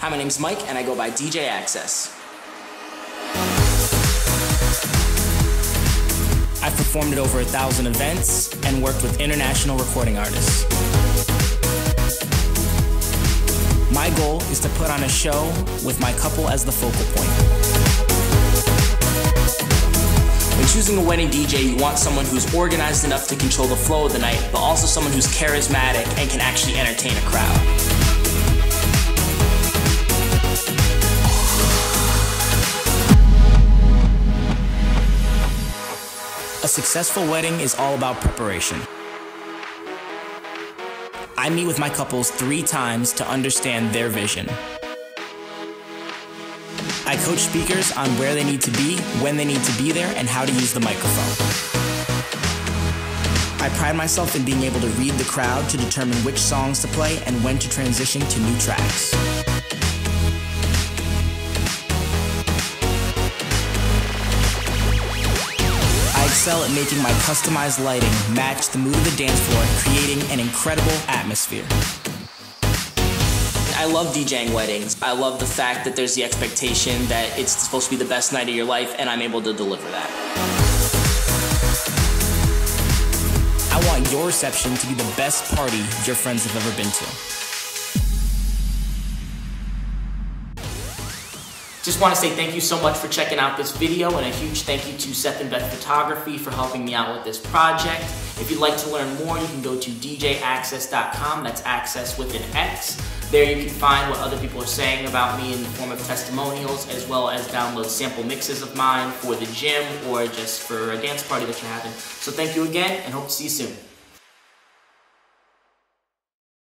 Hi, my name's Mike, and I go by DJ Axcess. I've performed at over a thousand events and worked with international recording artists. My goal is to put on a show with my couple as the focal point. When choosing a wedding DJ, you want someone who's organized enough to control the flow of the night, but also someone who's charismatic and can actually entertain a crowd. A successful wedding is all about preparation. I meet with my couples three times to understand their vision. I coach speakers on where they need to be, when they need to be there, and how to use the microphone. I pride myself in being able to read the crowd to determine which songs to play and when to transition to new tracks. Excel at making my customized lighting match the mood of the dance floor, creating an incredible atmosphere. I love DJing weddings. I love the fact that there's the expectation that it's supposed to be the best night of your life, and I'm able to deliver that. I want your reception to be the best party your friends have ever been to. Just want to say thank you so much for checking out this video and a huge thank you to Seth and Beth Photography for helping me out with this project. If you'd like to learn more, you can go to djaxcess.com. That's access with an X. There you can find what other people are saying about me in the form of testimonials, as well as download sample mixes of mine for the gym or just for a dance party that you're having. So thank you again and hope to see you soon.